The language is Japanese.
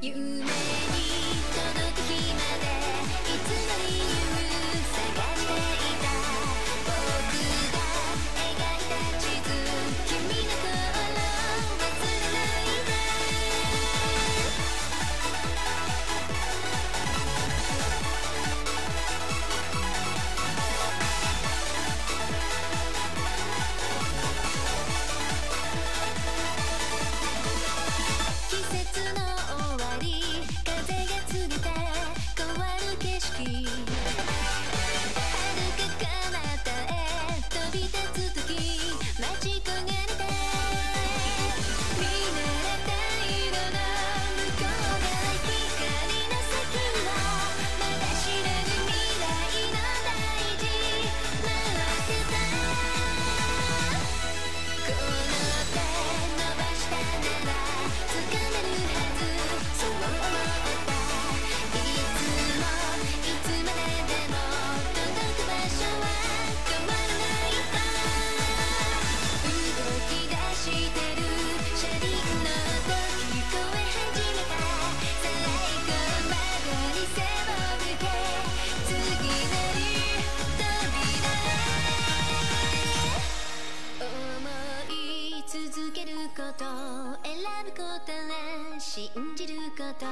You aşkı ことね信じること。